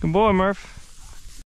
Good boy, Murph.